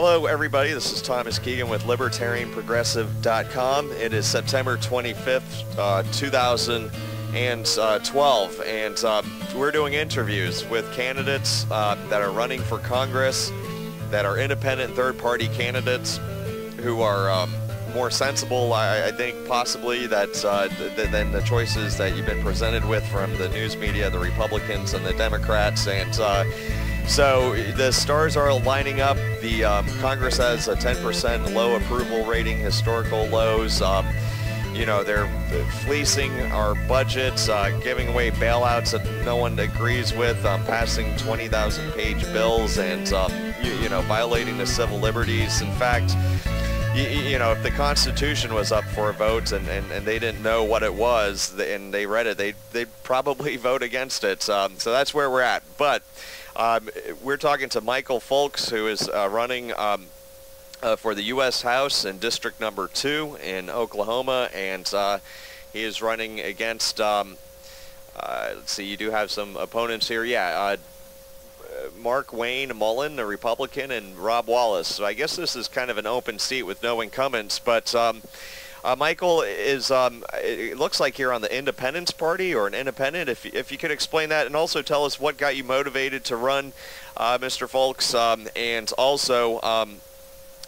Hello, everybody. This is Thomas Keegan with LibertarianProgressive.com. It is September 25th, uh, 2012, and um, we're doing interviews with candidates uh, that are running for Congress, that are independent third-party candidates who are um, more sensible, I, I, think, possibly, that uh, th- than the choices that you've been presented with from the news media, the Republicans and the Democrats, and uh, so the stars are lining up. The um, Congress has a 10% low approval rating, historical lows. Um, you know, they're fleecing our budgets, uh, giving away bailouts that no one agrees with, um, passing 20,000 page bills and, um, you, you, know, violating the civil liberties. In fact, you, you, know, if the Constitution was up for a vote and, and, and they didn't know what it was and they read it, they, they'd probably vote against it. Um, so that's where we're at. But um, we're talking to Michael Fulks, who is uh, running um, uh, for the U.S. House in District Number 2 in Oklahoma, and uh, he is running against, um, uh, let's see, you do have some opponents here. Yeah, uh, Markwayne Mullin, a Republican, and Rob Wallace. So I guess this is kind of an open seat with no incumbents, but um, uh, Michael is, um, it looks like you're on the Independence Party or an independent. If, if you could explain that and also tell us what got you motivated to run, uh, Mr. Fulks, um, and also um,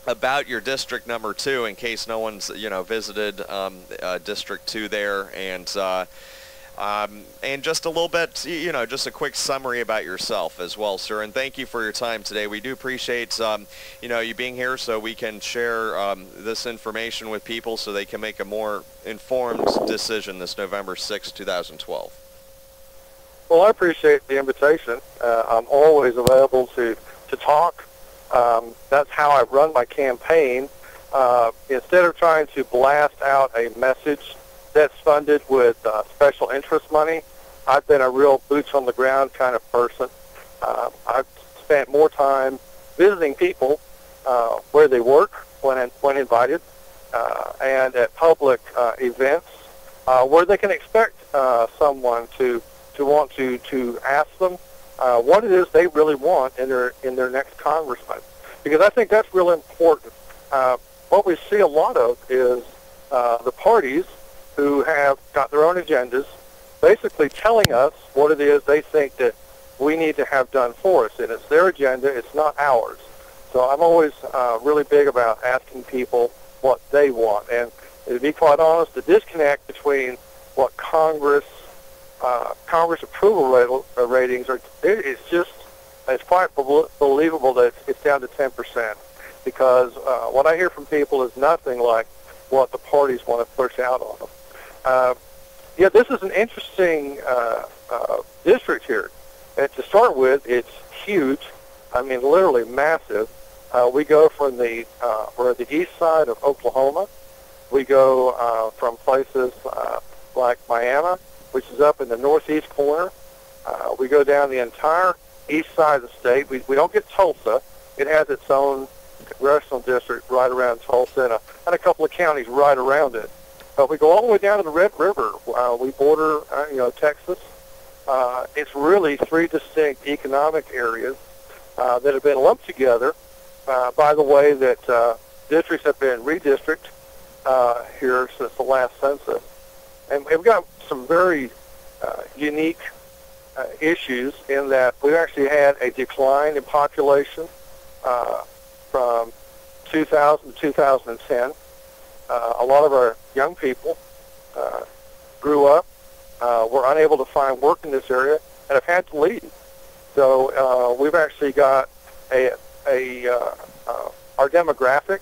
about your district number two in case no one's, you know, visited um, uh, District 2 there. And uh, um, and just a little bit, you know, just a quick summary about yourself as well, sir. And thank you for your time today. We do appreciate, um, you know, you being here so we can share um, this information with people so they can make a more informed decision this November 6, 2012. Well, I appreciate the invitation. Uh, I'm always available to, to talk. Um, that's how I run my campaign. Uh, instead of trying to blast out a message that's funded with uh, special interest money. I've been a real boots on the ground kind of person. Uh, I've spent more time visiting people uh, where they work when when invited, uh, and at public uh, events uh, where they can expect uh, someone to to want to to ask them uh, what it is they really want in their in their next congressman, because I think that's real important. Uh, what we see a lot of is uh, the parties who have got their own agendas, basically telling us what it is they think that we need to have done for us. And it's their agenda, it's not ours. So I'm always uh, really big about asking people what they want. And to be quite honest, the disconnect between what Congress, uh, Congress approval rate, uh, ratings are, it's just, it's quite believable that it's down to 10%. Because uh, what I hear from people is nothing like what the parties want to push out on them. Uh, yeah, this is an interesting uh, uh, district here. And to start with, it's huge. I mean, literally massive. Uh, we go from the uh, we're at the east side of Oklahoma. We go uh, from places uh, like Miami, which is up in the northeast corner. Uh, we go down the entire east side of the state. We, we don't get Tulsa. It has its own congressional district right around Tulsa and a, and a couple of counties right around it. But we go all the way down to the Red River. Uh, we border, uh, you know, Texas. Uh, it's really three distinct economic areas uh, that have been lumped together uh, by the way that uh, districts have been redistricted uh, here since the last census. And we've got some very uh, unique uh, issues in that we've actually had a decline in population uh, from 2000 to 2010 uh, a lot of our young people uh, grew up, uh, were unable to find work in this area, and have had to leave. So uh, we've actually got a, a uh, uh, our demographic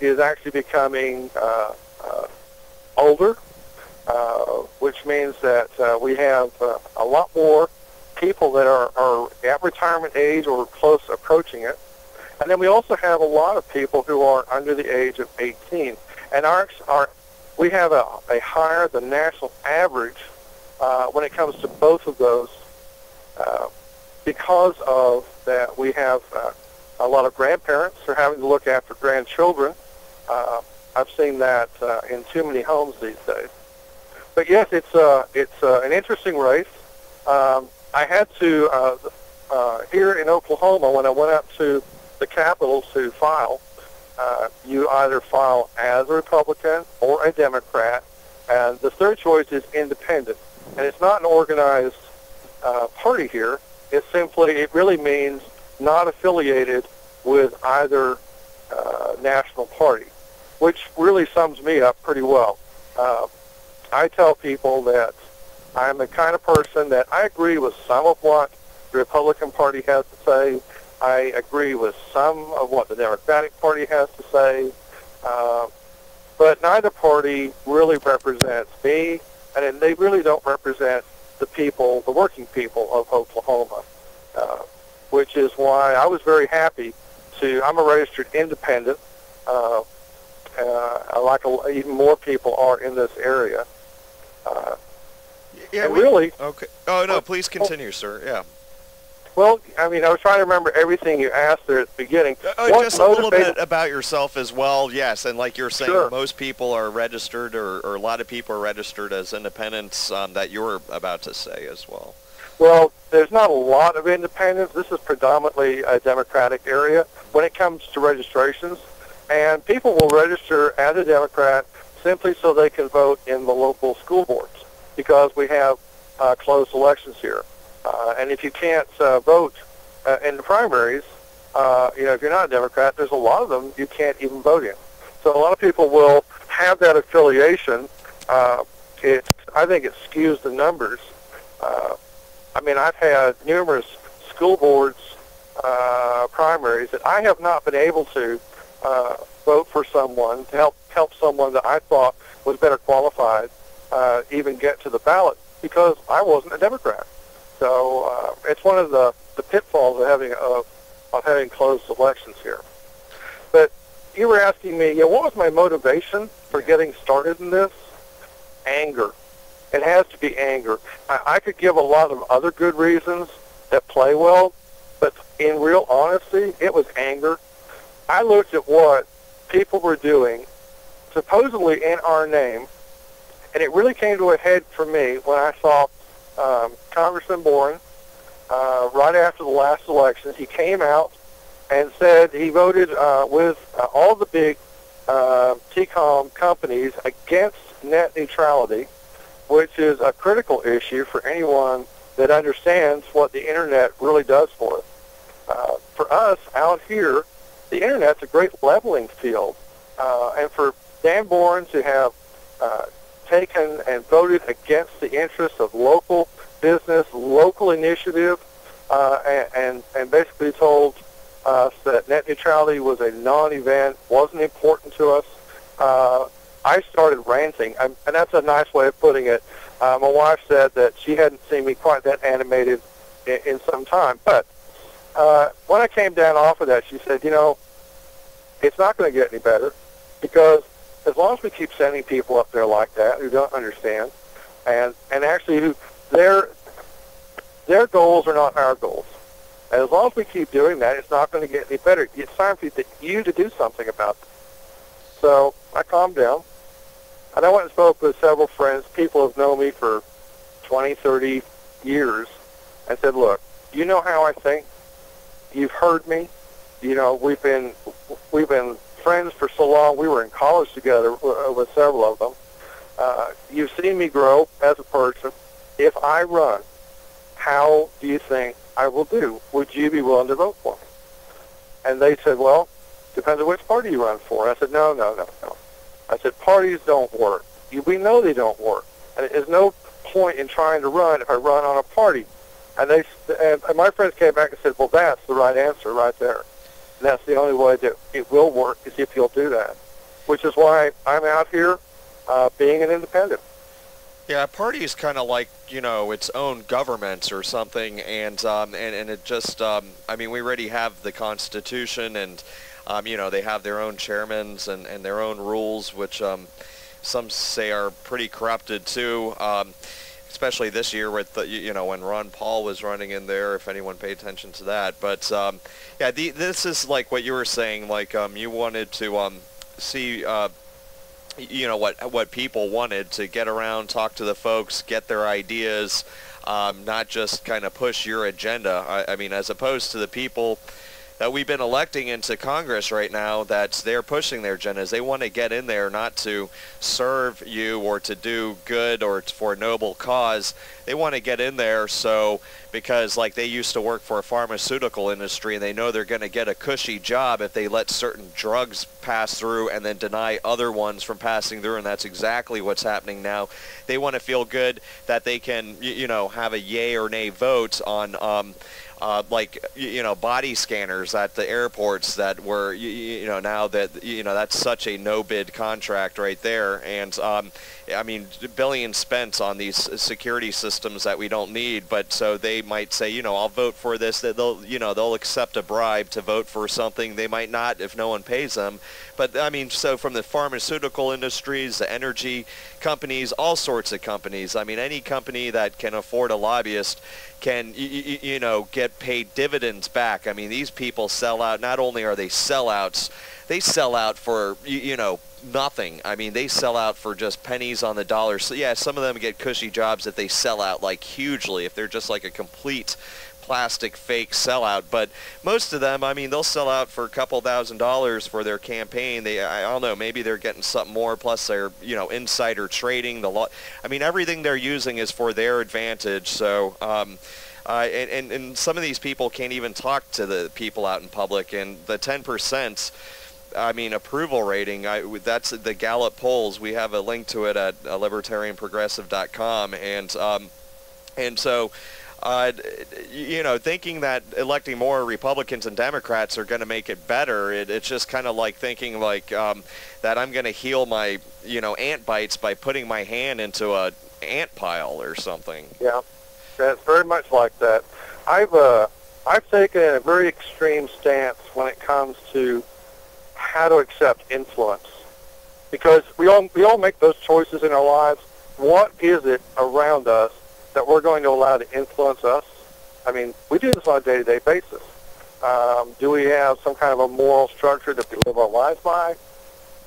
is actually becoming uh, uh, older, uh, which means that uh, we have uh, a lot more people that are, are at retirement age or close approaching it. And then we also have a lot of people who are under the age of 18 and our, our we have a, a higher than national average uh, when it comes to both of those uh, because of that we have uh, a lot of grandparents are having to look after grandchildren. Uh, I've seen that uh, in too many homes these days. But yes, it's uh, it's uh, an interesting race. Um, I had to uh, uh, here in Oklahoma when I went out to the capitals to file, uh, you either file as a Republican or a Democrat, and the third choice is independent. And it's not an organized uh, party here. It's simply, it really means not affiliated with either uh, national party, which really sums me up pretty well. Uh, I tell people that I'm the kind of person that I agree with some of what the Republican Party has to say. I agree with some of what the Democratic Party has to say. Uh, but neither party really represents me, and they really don't represent the people, the working people of Oklahoma, uh, which is why I was very happy to, I'm a registered independent, uh, uh, like a, even more people are in this area. Uh, yeah, we, really... Okay. Oh, no, Oh, please continue, sir. Yeah. Well, I mean, I was trying to remember everything you asked there at the beginning. Uh, What just a little bit about yourself as well. Yes, and like you're saying, Sure. most people are registered, or, or a lot of people are registered as independents. Um, that you're about to say as well. Well, there's not a lot of independents. This is predominantly a Democratic area when it comes to registrations. And people will register as a Democrat simply so they can vote in the local school boards because we have uh, closed elections here. Uh, and if you can't uh, vote uh, in the primaries, uh, you know, if you're not a Democrat, there's a lot of them you can't even vote in. So a lot of people will have that affiliation. Uh, it, I think it skews the numbers. Uh, I mean, I've had numerous school boards uh, primaries that I have not been able to uh, vote for someone to help help someone that I thought was better qualified uh, even get to the ballot because I wasn't a Democrat. So uh, it's one of the, the pitfalls of having uh, of having closed elections here. But you were asking me, yeah, what was my motivation for getting started in this? Anger. It has to be anger. I, I could give a lot of other good reasons that play well, but in real honesty, it was anger. I looked at what people were doing, supposedly in our name, and it really came to a head for me when I saw um, Congressman Boren uh, right after the last election. He came out and said he voted uh, with uh, all the big uh, TCOM companies against net neutrality, which is a critical issue for anyone that understands what the internet really does for us. Uh, for us out here, the internet's a great leveling field, uh, and for Dan Boren to have uh, taken and voted against the interests of local business, local initiative, uh, and, and, and basically told us that net neutrality was a non-event, wasn't important to us. Uh, I started ranting, and and that's a nice way of putting it. Uh, my wife said that she hadn't seen me quite that animated in, in some time. But uh, when I came down off of that, she said, you know, it's not going to get any better because as long as we keep sending people up there like that who don't understand, and and actually who their their goals are not our goals. And as long as we keep doing that, it's not going to get any better. It's time for you to do something about it. So I calmed down, and I went and spoke with several friends, people who've known me for 20, 30 years, and said, look, you know how I think. You've heard me. You know, we've been we've been friends for so long. We were in college together uh, with several of them. Uh, you've seen me grow as a person. If I run, how do you think I will do? Would you be willing to vote for me? And they said, well, depends on which party you run for. And I said, no, no, no, no. I said, parties don't work. We know they don't work. And there's no point in trying to run if I run on a party. And they and my friends came back and said, well, that's the right answer right there. And that's the only way that it will work is if you'll do that, which is why I'm out here uh, being an independent. Yeah, a party is kind of like you know its own government or something, and um, and and it just um, I mean we already have the Constitution, and um, you know they have their own chairmans and, and their own rules, which um, some say are pretty corrupted too. Um, especially this year with the, you know when Ron Paul was running in there, if anyone paid attention to that. But um, yeah, the, this is like what you were saying. Like um, you wanted to um, see. Uh, you know what what people wanted to get around, talk to the folks, get their ideas, um, not just kind of push your agenda. I, I mean, as opposed to the people that we've been electing into Congress right now that they're pushing their agendas. They want to get in there not to serve you or to do good or for a noble cause. They want to get in there so because like they used to work for a pharmaceutical industry and they know they're going to get a cushy job if they let certain drugs pass through and then deny other ones from passing through and that's exactly what's happening now. They want to feel good that they can you know have a yay or nay vote on um, uh, like you know body scanners at the airports that were you, you know now that you know that's such a no bid contract right there and um, I mean billions spent on these security systems that we don't need but so they might say you know I'll vote for this they'll you know they'll accept a bribe to vote for something they might not if no one pays them but I mean so from the pharmaceutical industries the energy companies all sorts of companies I mean any company that can afford a lobbyist can you, know get paid dividends back. I mean, these people sell out. Not only are they sellouts, they sell out for you know nothing. I mean, they sell out for just pennies on the dollar. So yeah, some of them get cushy jobs that they sell out like hugely if they're just like a complete plastic fake sellout. But most of them, I mean, they'll sell out for a couple thousand dollars for their campaign. They, I don't know, maybe they're getting something more. Plus, they're, you know, insider trading. The lot. I mean, everything they're using is for their advantage. So. Um, uh, and, and, and some of these people can't even talk to the people out in public. And the 10%, I mean, approval rating, I, that's the Gallup polls. We have a link to it at uh, libertarianprogressive.com. And, um, and so uh, you know, thinking that electing more Republicans and Democrats are going to make it better, it, it's just kind of like thinking like um, that I'm going to heal my, you know, ant bites by putting my hand into a ant pile or something. Yeah, that's very much like that. I've uh, I've taken a very extreme stance when it comes to how to accept influence, because we all we all make those choices in our lives. What is it around us that we're going to allow to influence us? I mean, we do this on a day-to-day basis. Um, do we have some kind of a moral structure that we live our lives by?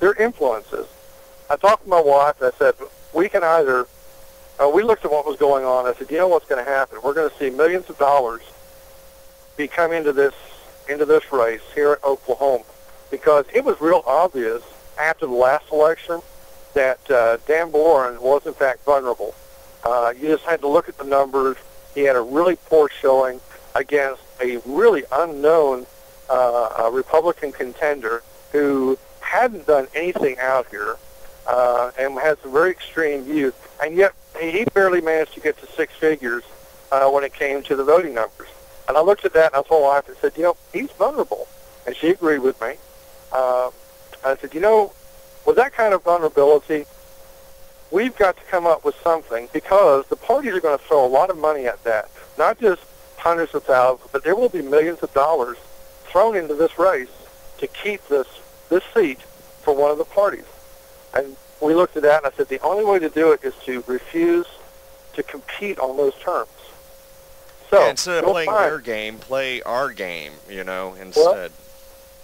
They're influences. I talked to my wife and I said, we can either, uh, we looked at what was going on. I said, you know what's going to happen? We're going to see millions of dollars be come into this, into this race here in Oklahoma because it was real obvious after the last election that uh, Dan Boren was in fact vulnerable. Uh, you just had to look at the numbers. He had a really poor showing against a really unknown uh, Republican contender who hadn't done anything out here uh, and has some very extreme views. And yet he barely managed to get to six figures uh, when it came to the voting numbers. And I looked at that and I told my wife and said, you know, he's vulnerable. And she agreed with me. Uh, I said, you know, with that kind of vulnerability, we've got to come up with something because the parties are going to throw a lot of money at that. Not just hundreds of thousands, but there will be millions of dollars thrown into this race to keep this this seat for one of the parties. And we looked at that and I said the only way to do it is to refuse to compete on those terms. So yeah, instead of playing find, their game, play our game, you know, instead. Well,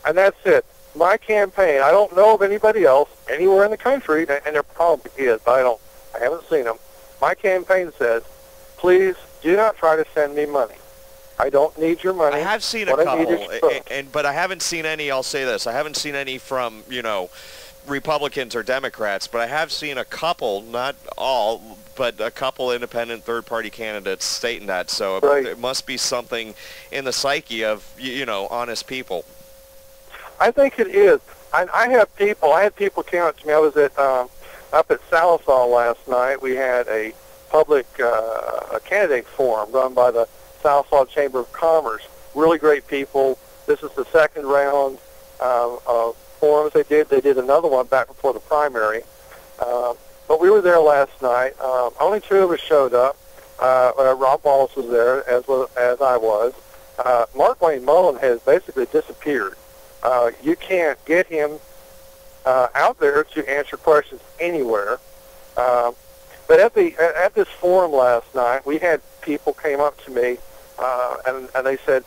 and that's it my campaign, I don't know of anybody else anywhere in the country, and there probably is, but I don't, I haven't seen them. My campaign says, please do not try to send me money. I don't need your money. I have seen what a couple, and, and, but I haven't seen any. I'll say this: I haven't seen any from you know Republicans or Democrats, but I have seen a couple, not all, but a couple independent third-party candidates stating that. So right. it must be something in the psyche of you know honest people. I think it is. I, I have people. I had people come up to me. I was at um, up at Sallisaw last night. We had a public uh, a candidate forum run by the Sallisaw Chamber of Commerce. Really great people. This is the second round uh, of forums they did. They did another one back before the primary. Uh, but we were there last night. Um, only two of us showed up. Uh, uh, Rob Wallace was there, as well as I was. Uh, Markwayne Mullin has basically disappeared. Uh, you can't get him uh, out there to answer questions anywhere. Uh, but at the at this forum last night, we had people came up to me uh, and, and they said,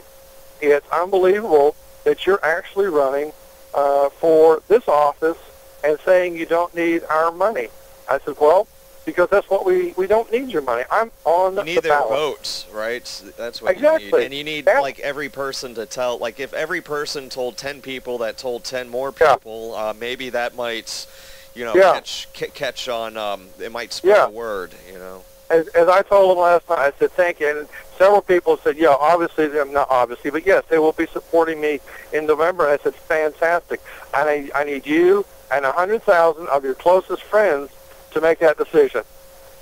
"It's unbelievable that you're actually running uh, for this office and saying you don't need our money." I said, "Well, because that's what we we don't need your money. I'm on you need the their ballot. votes, right? That's what you Exactly. need. And you need Yeah. like every person to tell. Like if every person told ten people that told ten more Yeah. people, uh, maybe that might, you know, Yeah. catch ca- catch on. Um, it might spread Yeah. the word. You know. As, as I told them last night, I said thank you. And several people said, yeah, obviously, they're not obviously, but yes, they will be supporting me in November. And I said, fantastic. I need, I need you and a hundred thousand of your closest friends to make that decision.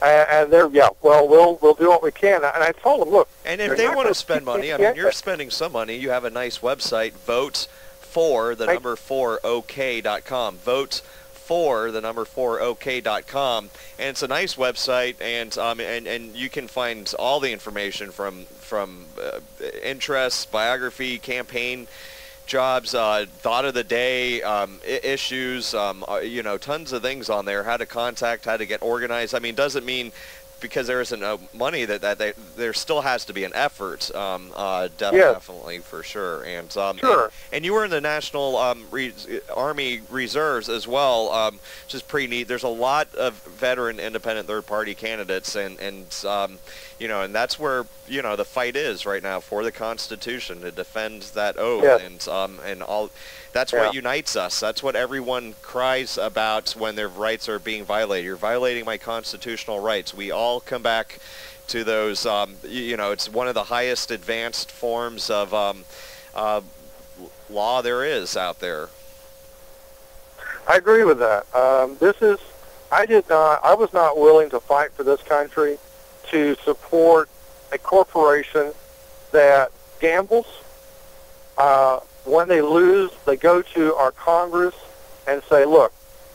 And, and they're, yeah, well, we'll we'll do what we can. And I told them, look, And if they want to spend money, I mean, you're spending some money. You have a nice website. Vote for the number four OK.com. Vote for the number four OK.com. And it's a nice website, and um, and and you can find all the information from from uh, interests, biography, campaign jobs, uh, thought of the day, um, I- issues, um, uh, you know, tons of things on there. How to contact, how to get organized. I mean, doesn't mean because there isn't uh, money that that they, there still has to be an effort. Um, uh, def- Yes. definitely for sure. And um, Sure. And, and you were in the National um, Re- Army Reserves as well, um, which is pretty neat. There's a lot of veteran, independent, third-party candidates, and and um, you know, and that's where you know the fight is right now for the Constitution to defend that oath, Yes. and um, and all. That's Yeah. what unites us. That's what everyone cries about when their rights are being violated. You're violating my constitutional rights. We all come back to those. Um, y- you know, it's one of the highest advanced forms of um, uh, law there is out there. I agree with that. Um, this is, I did not, I was not willing to fight for this country to support a corporation that gambles. Uh, when they lose, they go to our Congress and say, look,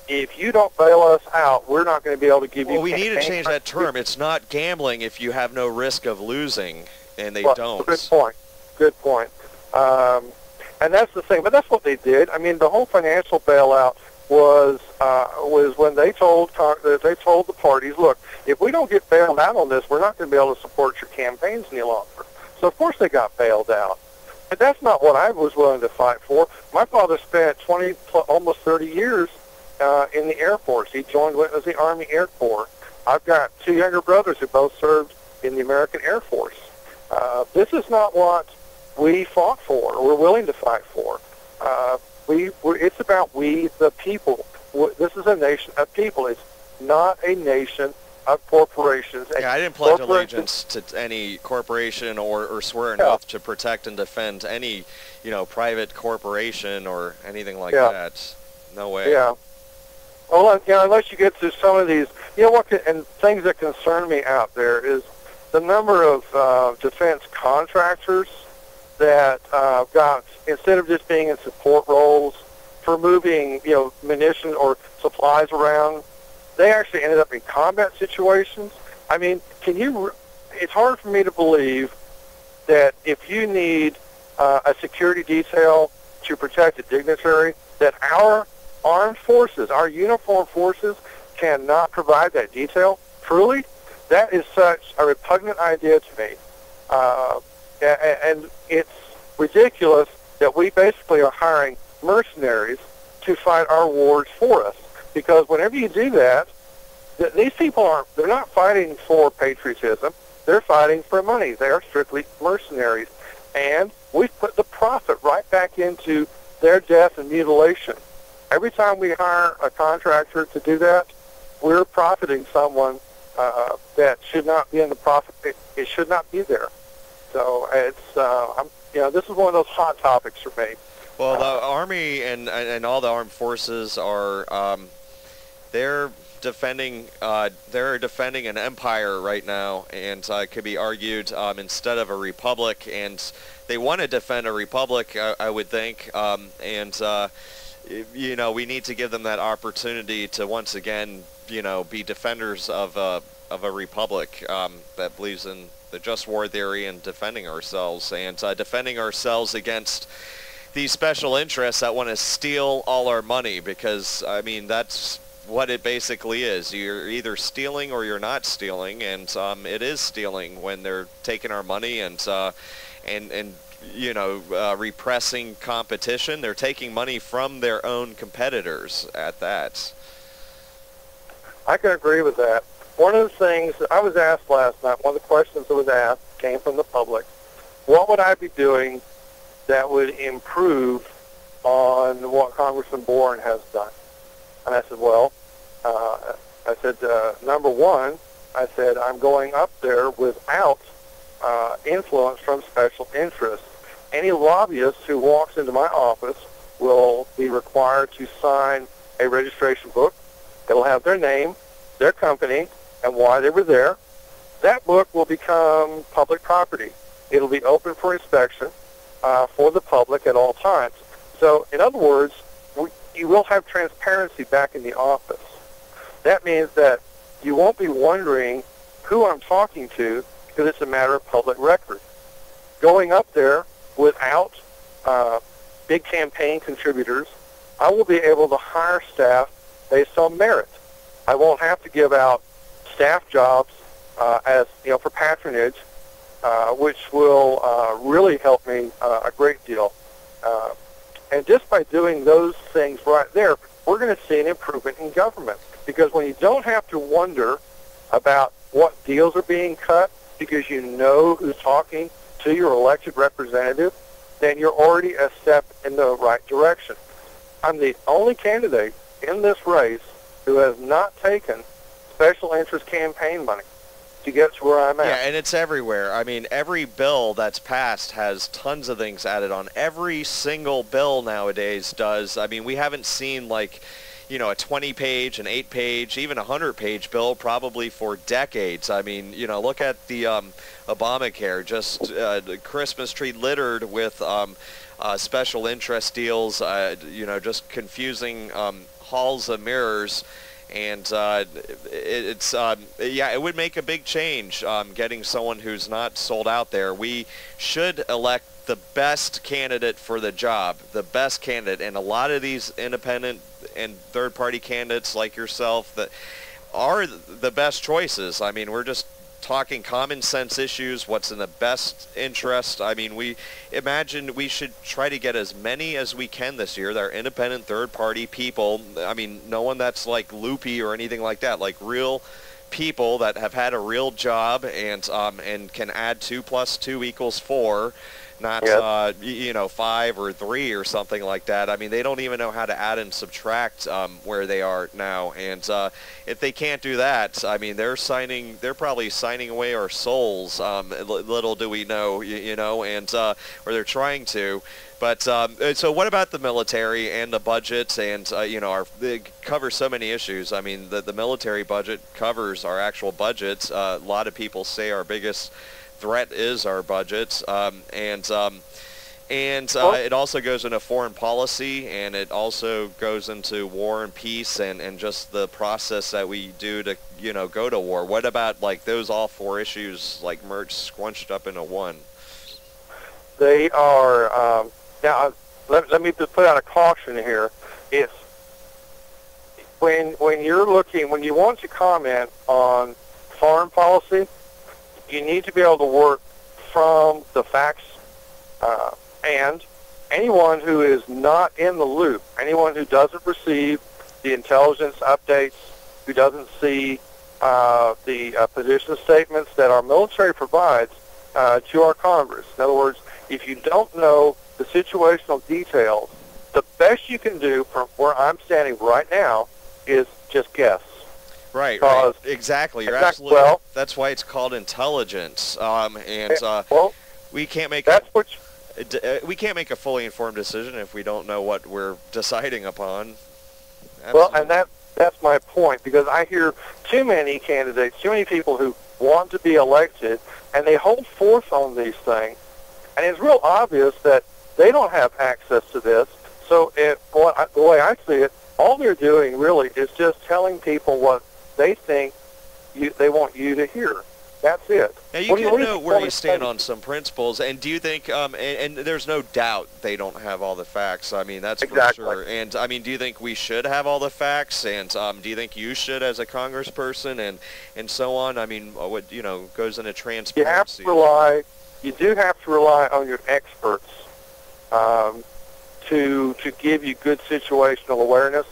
if you don't bail us out, we're not going to be able to give Well, you we need to change that term. It's not gambling if you have no risk of losing, and they Well, don't. Good point. Good point. Um, and that's the thing. But that's what they did. I mean, the whole financial bailout was uh, was when they told they told the parties, look, if we don't get bailed out on this, we're not going to be able to support your campaigns any longer. So of course they got bailed out. But that's not what I was willing to fight for. My father spent 20, pl- almost 30 years uh, in the Air Force. He joined what was the Army Air Corps. I've got two younger brothers who both served in the American Air Force. Uh, this is not what we fought for or we're willing to fight for. Uh, we, it's about we, the people. this is a nation of people. It's not a nation of corporations. And Yeah, I didn't pledge allegiance to any corporation or, or swear an Yeah. oath to protect and defend any, you know, private corporation or anything like Yeah. that. No way. Yeah. Well, you know, unless you get to some of these, you know what, and things that concern me out there is the number of uh, defense contractors that uh, got, instead of just being in support roles for moving, you know, munition or supplies around, they actually ended up in combat situations. I mean, can you, it's hard for me to believe that if you need uh, a security detail to protect a dignitary, that our armed forces, our uniformed forces, cannot provide that detail. Truly, that is such a repugnant idea to me. Uh, and it's ridiculous that we basically are hiring mercenaries to fight our wars for us. Because whenever you do that, th- these people aren't, they're not fighting for patriotism. They're fighting for money. They are strictly mercenaries. And we put the profit right back into their death and mutilation. Every time we hire a contractor to do that, we're profiting someone uh, that should not be in the profit. It, it should not be there. So it's, uh, I'm, you know, this is one of those hot topics for me. Well, the army and, and all the armed forces are um, they're defending uh, they're defending an empire right now, and uh, it could be argued um, instead of a republic, and they want to defend a republic, I, I would think, um, and uh, you know we need to give them that opportunity to once again you know be defenders of a of a republic um, that believes in the just war theory and defending ourselves and uh, defending ourselves against these special interests that want to steal all our money because I mean that's what it basically is. You're either stealing or you're not stealing, and um, it is stealing when they're taking our money and uh, and and you know uh, repressing competition. They're taking money from their own competitors at that. I can agree with that. One of the things that I was asked last night, one of the questions that was asked came from the public. What would I be doing that would improve on what Congressman Boren has done? And I said, well, uh, I said, uh, number one, I said, I'm going up there without uh, influence from special interests. Any lobbyist who walks into my office will be required to sign a registration book. It'll have their name, their company, and why they were there. That book will become public property. It'll be open for inspection uh, for the public at all times. So, in other words, we, you will have transparency back in the office. That means that you won't be wondering who I'm talking to because it's a matter of public record. Going up there without uh, big campaign contributors, I will be able to hire staff based on merit. I won't have to give out staff jobs uh, as you know for patronage, uh, which will uh, really help me uh, a great deal. Uh, and just by doing those things right there, we're going to see an improvement in government. Because when you don't have to wonder about what deals are being cut because you know who's talking to your elected representative, then you're already a step in the right direction. I'm the only candidate in this race who has not taken special interest campaign money to get to where I'm at. Yeah, and it's everywhere. I mean, every bill that's passed has tons of things added on. Every single bill nowadays does. I mean, we haven't seen like you know, a 20 page, an 8 page, even a 100 page bill probably for decades. I mean, you know, look at the um, Obamacare, just uh, the Christmas tree littered with um, uh, special interest deals, uh, you know, just confusing um, halls of mirrors. And uh, it, it's, um, yeah, it would make a big change um, getting someone who's not sold out there. We should elect the best candidate for the job, the best candidate. And a lot of these independent and third-party candidates like yourself that are the best choices. I mean, we're just talking common sense issues, what's in the best interest. I mean, we imagine we should try to get as many as we can this year that are independent third-party people. I mean, no one that's like loopy or anything like that, like real people that have had a real job and um, and can add two plus two equals four not yep. uh, you know five or three or something like that. I mean, they don't even know how to add and subtract um, where they are now. And uh, if they can't do that, I mean, they're signing. They're probably signing away our souls. Um, little do we know, you, you know, and uh, or they're trying to. But um, uh, so, what about the military and the budgets? And uh, you know, our they cover so many issues. I mean, the the military budget covers our actual budgets. Uh, a lot of people say our biggest threat is our budgets, um, and um, and uh, it also goes into foreign policy, and it also goes into war and peace, and, and just the process that we do to you know go to war. What about like those all four issues like merged, squunched up into one? They are um, now. Let, let me just put out a caution here. It's when when you're looking when you want to comment on foreign policy, you need to be able to work from the facts uh, and anyone who is not in the loop, anyone who doesn't receive the intelligence updates, who doesn't see uh, the uh, position statements that our military provides uh, to our Congress. In other words, if you don't know the situational details, the best you can do from where I'm standing right now is just guess. Right, right. Exactly. You're absolutely. Well, that's why it's called intelligence. Um, and uh, well, we can't make that's a, what you, uh, we can't make a fully informed decision if we don't know what we're deciding upon. Absolutely. Well, and that that's my point because I hear too many candidates, too many people who want to be elected, and they hold forth on these things, and it's real obvious that they don't have access to this. So, it, what I, the way I see it, all they're doing really is just telling people what they think you, they want you to hear. That's it. Now you can know where you stand on some principles, and do you think? Um, and, and, there's no doubt they don't have all the facts. I mean, that's exactly. for sure. And I mean, do you think we should have all the facts? And um, do you think you should, as a congressperson, and and so on? I mean, uh, what you know goes into transparency. You have to rely. You do have to rely on your experts um, to to give you good situational awareness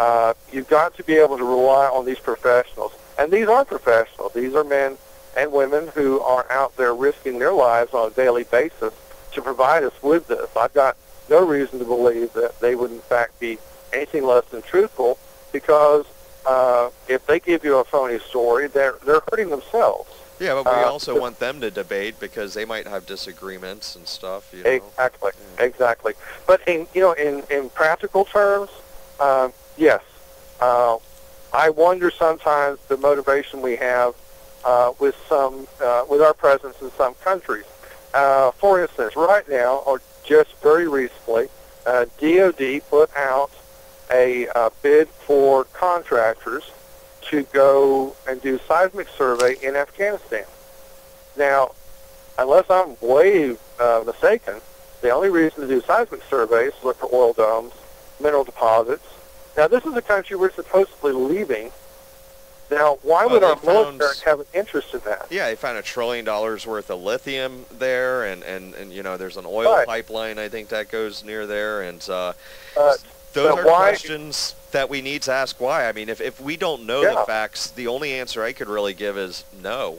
uh, you've got to be able to rely on these professionals. And these are professionals. These are men and women who are out there risking their lives on a daily basis to provide us with this. I've got no reason to believe that they would in fact be anything less than truthful because uh, if they give you a phony story, they're, they're hurting themselves. Yeah, but we Uh, also want them to debate because they might have disagreements and stuff. You know? Exactly, Yeah. exactly. But in you know, in in practical terms, um, yes. Uh, I wonder sometimes the motivation we have uh, with some uh, with our presence in some countries. Uh, for instance, right now, or just very recently, uh, DoD put out a uh, bid for contractors to go and do seismic survey in Afghanistan. Now, unless I'm way uh, mistaken, the only reason to do seismic surveys is look for oil domes, mineral deposits. Now, this is a country we're supposedly leaving. Now, why would our found- military have an interest in that? Yeah, they found a trillion dollars worth of lithium there, and, and, and you know, there's an oil Right. pipeline I think that goes near there, and uh, Uh, those are why- questions that we need to ask. Why? I mean, if if we don't know Yeah. the facts, the only answer I could really give is no.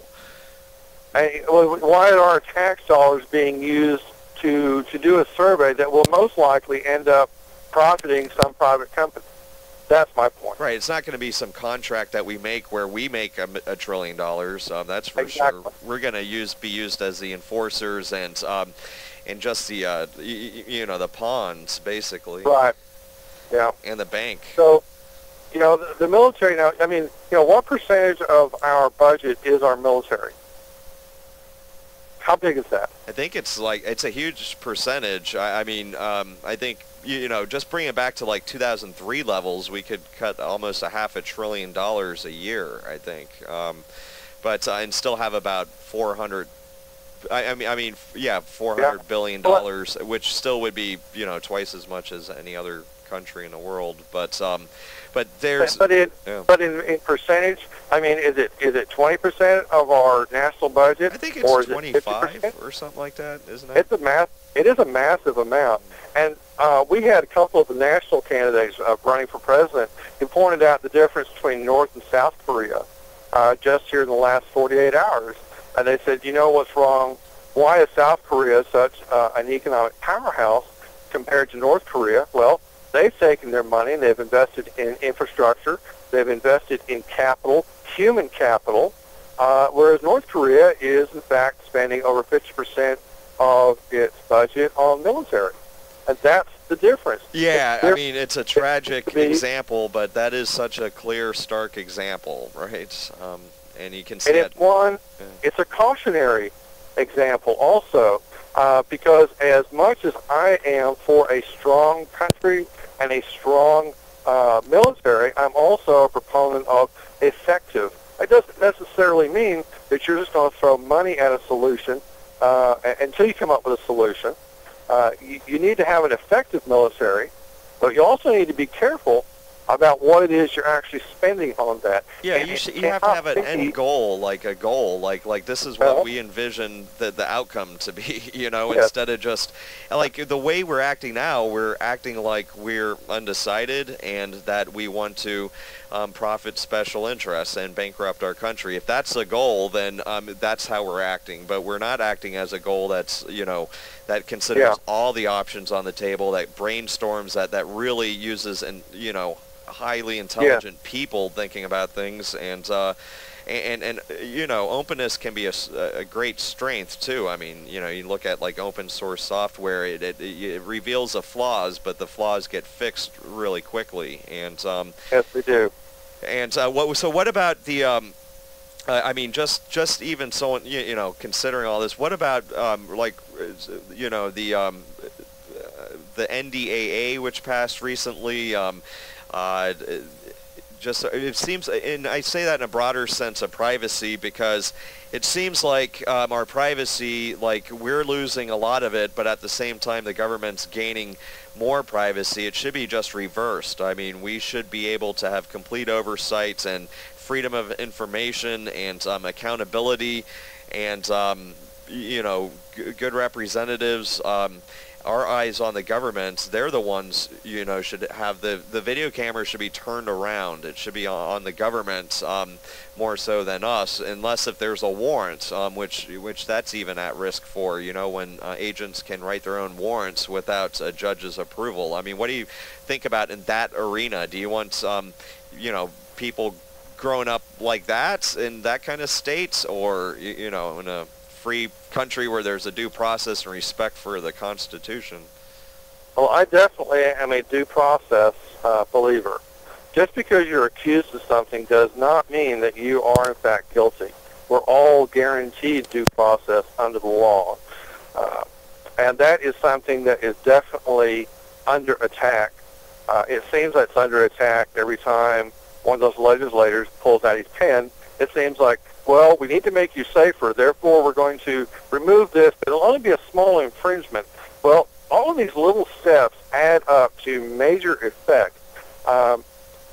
I, well, why are our tax dollars being used to to do a survey that will most likely end up profiting some private company? That's my point. Right, it's not going to be some contract that we make where we make a, a trillion dollars. Um, that's for Exactly. sure. We're going to use be used as the enforcers and um, and just the uh, y- y- you know the pawns basically, Right. Yeah. and the bank. So, you know, the, the military now, I mean, you know, what percentage of our budget is our military? How big is that? I think it's like it's a huge percentage. I, I mean, um, I think you, you know, just bring it back to like 2003 levels, we could cut almost a half a trillion dollars a year. I think, um, but uh, and still have about 400. I, I mean, I mean, yeah, 400 billion Well, dollars, which still would be you know twice as much as any other country in the world. But um, but there's But, yeah. but in, in percentage, I mean, is it is it 20% of our national budget? I think or it's it 25 50%? or something like that, isn't it? It's a mass. It is a massive amount, and uh, we had a couple of the national candidates uh, running for president who pointed out the difference between North and South Korea uh, just here in the last 48 hours. And they said, you know what's wrong? Why is South Korea such uh, an economic powerhouse compared to North Korea? Well, they've taken their money and they've invested in infrastructure. They've invested in capital, human capital, uh, whereas North Korea is, in fact, spending over 50% of its budget on military. And that's the difference. Yeah, I mean, it's a tragic be- example, but that is such a clear, stark example, right? Um, and you can see And it. it's one, Yeah. it's a cautionary example also, uh, because as much as I am for a strong country and a strong uh, military, I'm also a proponent of effective. It doesn't necessarily mean that you're just going to throw money at a solution uh, until you come up with a solution. Uh, you, you need to have an effective military, but you also need to be careful about what it is you're actually spending on that. Yeah, And you should. You have to have an be- end goal, like a goal, like like this is what Well- we envision the the outcome to be. You know, Yes. instead of just like the way we're acting now, we're acting like we're undecided and that we want to um, profit special interests and bankrupt our country. If that's a goal, then um, that's how we're acting. But we're not acting as a goal that's you know that considers Yeah. all the options on the table, that brainstorms, that that really uses and you know highly intelligent people thinking about things and uh and, and and you know openness can be a great strength too i mean you know you look at like open source software it, it, it reveals the flaws but the flaws get fixed really quickly and um Yes, we do. and uh, what so what about the um uh, I mean, just just even so, you, you know, considering all this, what about um, like, you know, the um, uh, the NDAA which passed recently? Um, uh, just it seems, and I say that in a broader sense of privacy because it seems like um, our privacy, like we're losing a lot of it, but at the same time the government's gaining more privacy. It should be just reversed. I mean, we should be able to have complete oversight and freedom of information and um, accountability and um, you know good representatives um, our eyes on the government. They're the ones, you know, should have the the video camera should be turned around. It should be on the government um, more so than us, unless if there's a warrant, um, which which that's even at risk for. You know, when uh, agents can write their own warrants without a judge's approval. I mean, what do you think about in that arena? Do you want, um, you know, people growing up like that in that kind of state, or you know, in a free country where there's a due process and respect for the Constitution? Well, I definitely am a due process uh, believer. Just because you're accused of something does not mean that you are in fact guilty. We're all guaranteed due process under the law. Uh, and that is something that is definitely under attack. Uh, it seems like it's under attack every time one of those legislators pulls out his pen. It seems like well, we need to make you safer, therefore we're going to remove this, it'll only be a small infringement. Well, all of these little steps add up to major effect. Um,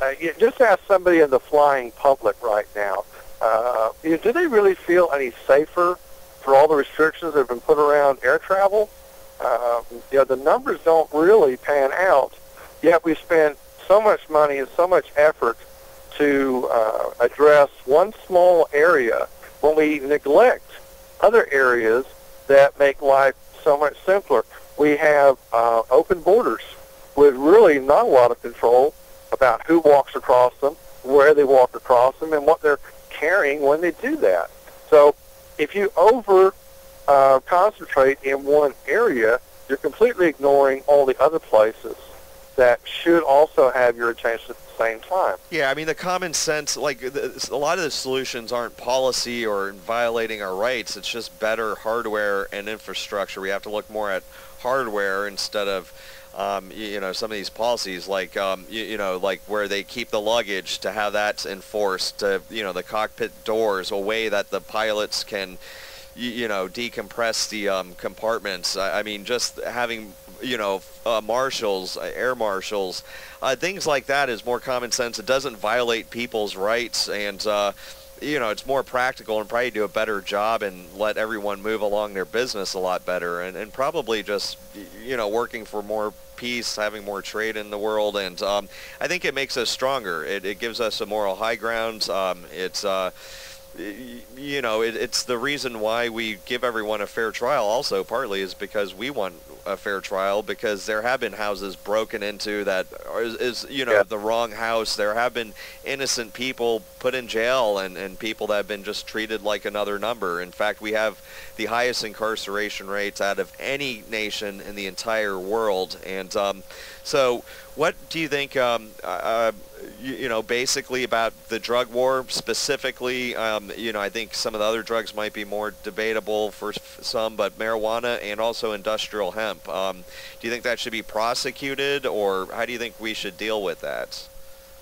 uh, you just ask somebody in the flying public right now, uh, you know, do they really feel any safer for all the restrictions that have been put around air travel? Uh, you know, the numbers don't really pan out, yet we spend so much money and so much effort to uh, address one small area when we neglect other areas that make life so much simpler. We have uh, open borders with really not a lot of control about who walks across them, where they walk across them, and what they're carrying when they do that. So if you over uh, concentrate in one area, you're completely ignoring all the other places that should also have your attention same time. Yeah, I mean the common sense, like a lot of the solutions aren't policy or violating our rights. It's just better hardware and infrastructure. We have to look more at hardware instead of. Um, you, you, know, some of these policies, like um, you, you, know, like where they keep the luggage to have that enforced, to, you know, the cockpit doors, a way that the pilots can, you, you know, decompress the um, compartments. I, I mean, just having you know, uh, marshals, uh, air marshals, uh, things like that is more common sense. It doesn't violate people's rights, and uh, you know, it's more practical and probably do a better job and let everyone move along their business a lot better, and, and probably just you know working for more peace, having more trade in the world, and um, I think it makes us stronger. It, it gives us a moral high ground. Um, it's uh, you know, it, it's the reason why we give everyone a fair trial. Also, partly is because we want a fair trial because there have been houses broken into that is, is you know yeah. the wrong house. There have been innocent people put in jail and, and people that have been just treated like another number. In fact, we have the highest incarceration rates out of any nation in the entire world. And um, so, what do you think? Um, uh, you, you, know, basically about the drug war specifically. Um, you know, I think some of the other drugs might be more debatable for some, but marijuana and also industrial hemp. Um, do you think that should be prosecuted, or how do you think we should deal with that?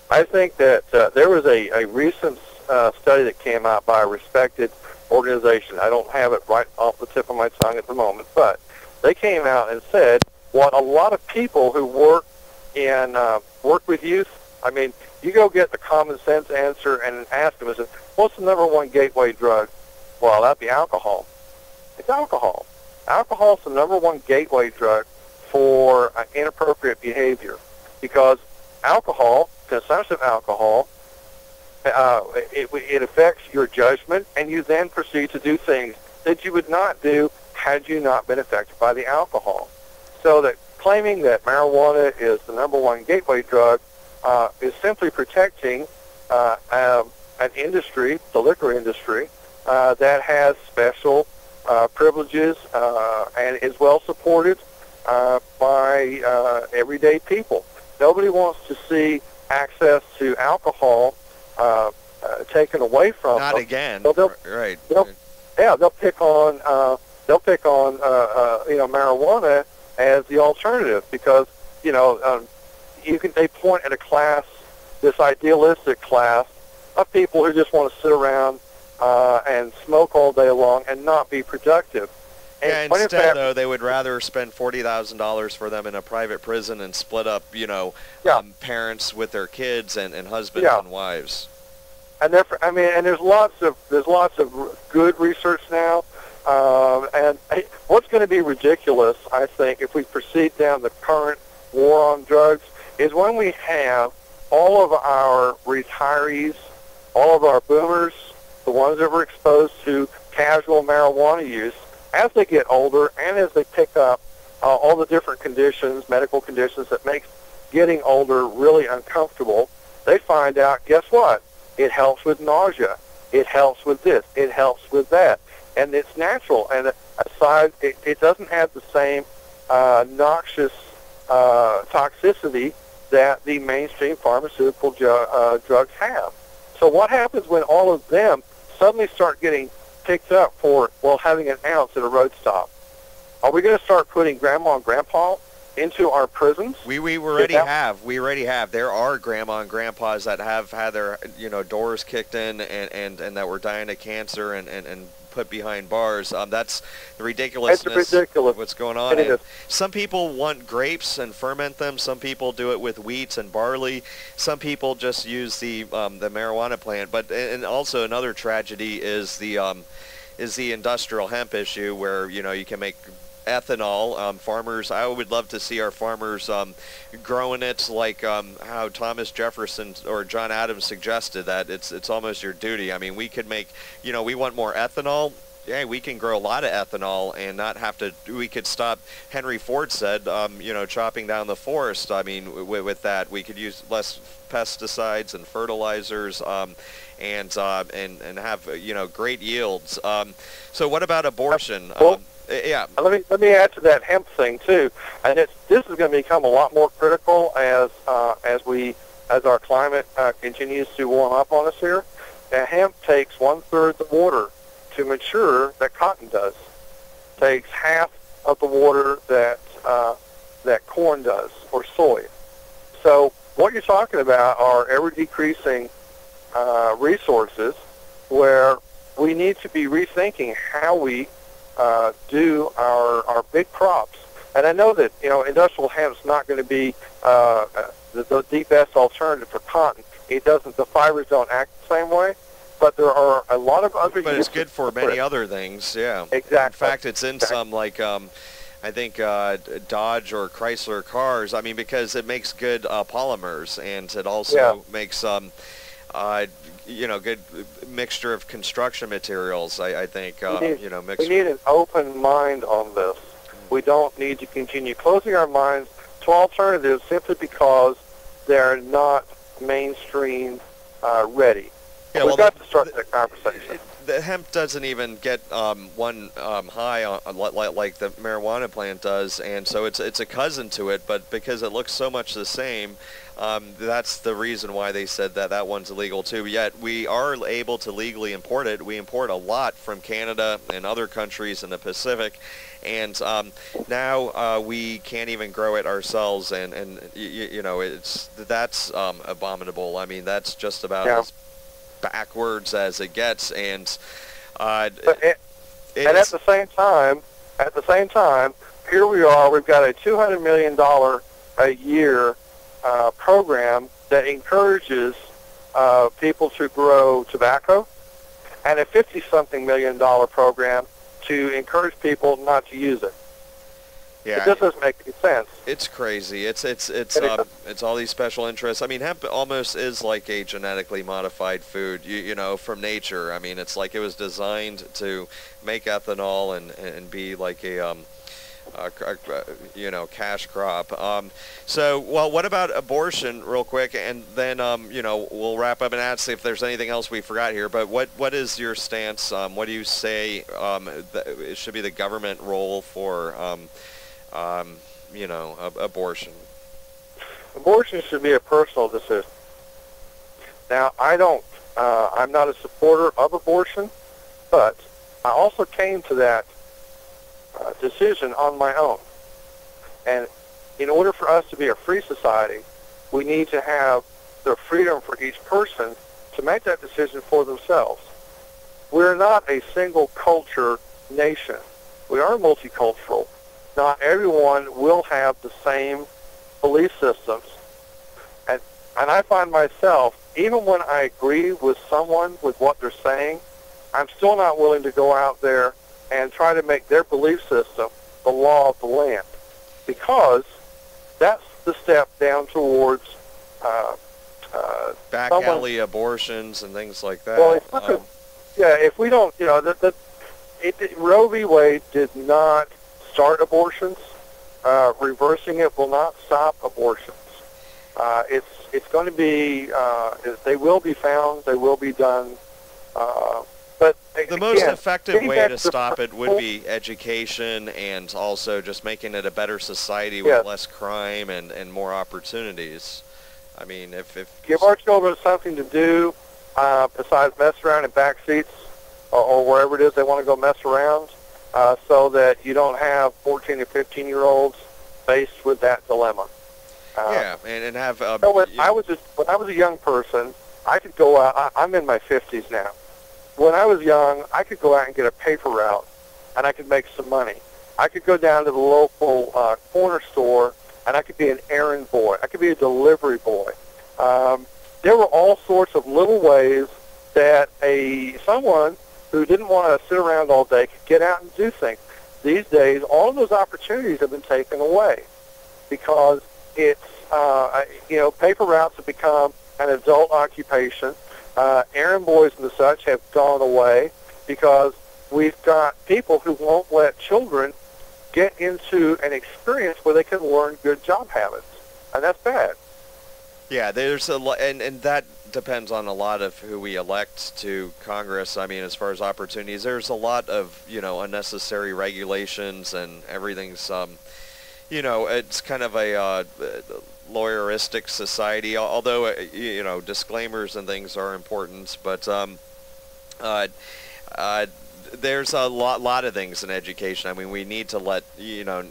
I think that uh, there was a, a recent uh, study that came out by a respected organization. I don't have it right off the tip of my tongue at the moment, but they came out and said what a lot of people who work in uh, work with youth I mean, you go get the common sense answer and ask them, is what's the number one gateway drug? Well, that'd be alcohol. It's alcohol. Alcohol's the number one gateway drug for uh, inappropriate behavior because alcohol, consumption of alcohol, uh, it, it affects your judgment, and you then proceed to do things that you would not do had you not been affected by the alcohol. So that claiming that marijuana is the number one gateway drug uh, is simply protecting uh, um, an industry, the liquor industry, uh, that has special uh, privileges uh, and is well supported uh, by uh, everyday people. Nobody wants to see access to alcohol uh, uh, taken away from Not them. again. So they'll, right. They'll, yeah, they'll pick on uh, they'll pick on uh, uh, you know marijuana as the alternative because you know um, you can they point at a class, this idealistic class of people who just want to sit around uh, and smoke all day long and not be productive. And yeah, instead, fact, though, they would rather spend forty thousand dollars for them in a private prison and split up, you know, yeah. um, parents with their kids and, and husbands yeah. and wives. And I mean, and there's lots of there's lots of good research now Um, and hey, what's going to be ridiculous, I think, if we proceed down the current war on drugs, is when we have all of our retirees, all of our boomers, the ones that were exposed to casual marijuana use, as they get older and as they pick up uh, all the different conditions, medical conditions that make getting older really uncomfortable, they find out, guess what? It helps with nausea. It helps with this. It helps with that. And it's natural. And aside, it, it doesn't have the same uh, noxious uh, toxicity that the mainstream pharmaceutical ju- uh, drugs have. So what happens when all of them suddenly start getting picked up for, well, having an ounce at a road stop? Are we going to start putting grandma and grandpa into our prisons? We we already have. We already have. There are grandma and grandpas that have had their you know doors kicked in and and, and that were dying of cancer and, and, and put behind bars. Um, that's the ridiculousness. It's ridiculous. What's going on? It is. Some people want grapes and ferment them. Some people do it with wheat and barley. Some people just use the um, the marijuana plant. But and also another tragedy is the um, is the industrial hemp issue where you know you can make ethanol. Um, farmers, I would love to see our farmers um, growing it like um, how Thomas Jefferson or John Adams suggested that it's it's almost your duty. I mean, we could make, you know, we want more ethanol. Yeah, we can grow a lot of ethanol and not have to. We could stop. Henry Ford said, um, you know, chopping down the forest. I mean, w- with that, we could use less pesticides and fertilizers. Um, and uh, and and have you know great yields. Um, so what about abortion? Um, yeah. Let me let me add to that hemp thing too, and it's this is going to become a lot more critical as uh, as we as our climate uh, continues to warm up on us here. Now, hemp takes one third the water to mature that cotton does. Takes half of the water that uh, that corn does or soy. So what you're talking about are ever decreasing uh, resources where we need to be rethinking how we uh, do our, our big crops. And I know that, you know, industrial hemp is not going to be uh, the, the, the best alternative for cotton. It doesn't, the fibers don't act the same way, but there are a lot of other But it's good for for many it. other things, yeah. Exactly. In fact, it's in Exactly. some like um, I think uh, Dodge or Chrysler cars. I mean, because it makes good uh, polymers, and it also Yeah. makes um, uh, you know, good mixture of construction materials. I, I think We need- you know, mixed. We need an open mind on this. We don't need to continue closing our minds to alternatives simply because they're not mainstream uh, ready. Yeah, We've well, got the- to start that conversation. It- the hemp doesn't even get um, one um, high on, like, like the marijuana plant does, and so it's it's a cousin to it. But because it looks so much the same, um, that's the reason why they said that that one's illegal too. Yet we are able to legally import it. We import a lot from Canada and other countries in the Pacific, and um, now uh, we can't even grow it ourselves. And and you, you know it's that's um, abominable. I mean that's just about Yeah. as backwards as it gets, and uh, it, and at the same time, at the same time, here we are. We've got a two hundred million dollar a year uh, program that encourages uh, people to grow tobacco, and a fifty something million dollar program to encourage people not to use it. yeah, It just doesn't make any sense. it's crazy. It's it's it's um, it's all these special interests. I mean, hemp almost is like a genetically modified food. You you know, from nature. I mean, it's like it was designed to make ethanol and and be like a um, a, you know, cash crop. Um, so, well, what about abortion, real quick, and then um, you know we'll wrap up and ask if there's anything else we forgot here. But what what is your stance? Um, what do you say um, it should be the government role for um, um, you know ab- abortion? Abortion should be a personal decision. Now, I don't, uh, I'm not a supporter of abortion, but I also came to that uh, decision on my own. And in order for us to be a free society, we need to have the freedom for each person to make that decision for themselves. We're not a single culture nation. We are multicultural. Not everyone will have the same belief systems. And, and I find myself, even when I agree with someone with what they're saying, I'm still not willing to go out there and try to make their belief system the law of the land, because that's the step down towards uh, uh, Back someone- alley abortions and things like that. Well, not Um, yeah, if we don't, you know, the, the, it, it, Roe v. Wade did not start abortions. Uh, reversing it will not stop abortions. Uh, it's it's going to be uh, they will be found, they will be done. Uh, but the most effective way to stop it would be education and also just making it a better society with Yes. less crime and, and more opportunities. I mean, if, if give our children something to do uh, besides mess around in back seats or, or wherever it is they want to go mess around, uh, so that you don't have 14 and 15 year olds faced with that dilemma. Uh, yeah, and, and have um, So when I was just, when I was a young person, I could go out. I, I'm in my 50s now. When I was young, I could go out and get a paper route, and I could make some money. I could go down to the local uh, corner store, and I could be an errand boy. I could be a delivery boy. Um, there were all sorts of little ways that a someone who didn't want to sit around all day could get out and do things. These days, all of those opportunities have been taken away because it's uh, you know paper routes have become an adult occupation. Uh, errand boys and such have gone away because we've got people who won't let children get into an experience where they can learn good job habits, and that's bad. Yeah, there's a lot, and, and that depends on a lot of who we elect to Congress. I mean, as far as opportunities, there's a lot of, you know, unnecessary regulations and everything's, um, you know, it's kind of a uh, lawyeristic society, although, uh, you know, disclaimers and things are important, but um, uh, uh, there's a lot, lot of things in education. I mean, we need to let, you know,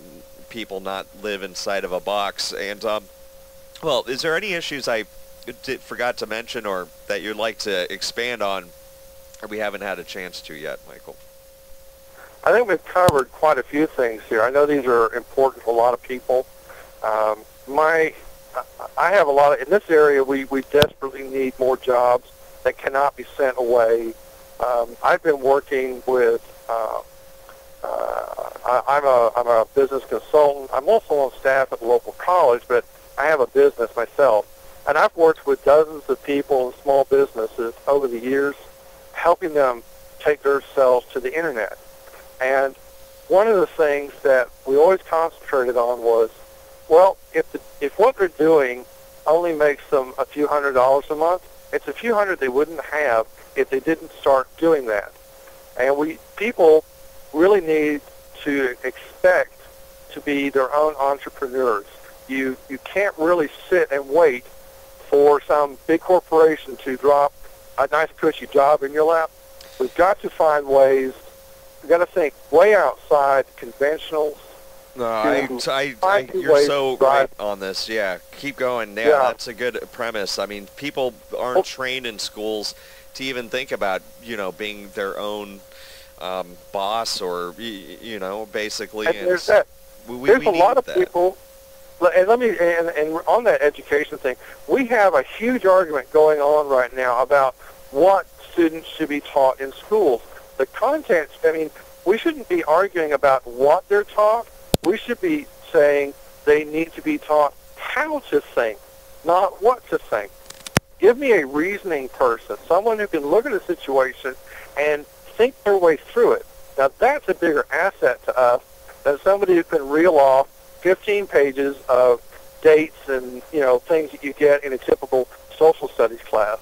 people not live inside of a box. And, um, well, is there any issues I did, forgot to mention or that you'd like to expand on or we haven't had a chance to yet, Michael? I think we've covered quite a few things here. I know these are important to a lot of people. Um, my, I have a lot of in this area. We we desperately need more jobs that cannot be sent away. Um, I've been working with. Uh, uh, I, I'm a I'm a business consultant. I'm also on staff at the local college, but I have a business myself, and I've worked with dozens of people and small businesses over the years, helping them take themselves to the internet. And one of the things that we always concentrated on was, well, if the, if what they're doing only makes them a few hundred dollars a month, it's a few hundred they wouldn't have if they didn't start doing that. And we people really need to expect to be their own entrepreneurs. You you can't really sit and wait for some big corporation to drop a nice cushy job in your lap. We've got to find ways. We've got to think way outside conventional. No, I, I, I, you're so right on this. Yeah, keep going. Yeah, Yeah. that's a good premise. I mean, people aren't trained in schools to even think about, you know, being their own um, boss or, you know, basically. And there's that. We, we, There's we a lot of that. people. And let me and, and on that education thing, we have a huge argument going on right now about what students should be taught in schools. The content. I mean, we shouldn't be arguing about what they're taught. We should be saying they need to be taught how to think, not what to think. Give me a reasoning person, someone who can look at a situation and think their way through it. Now that's a bigger asset to us than somebody who can reel off 15 pages of dates and you know things that you get in a typical social studies class.